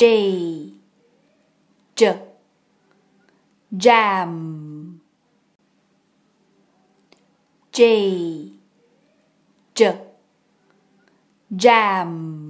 J J Jam J J Jam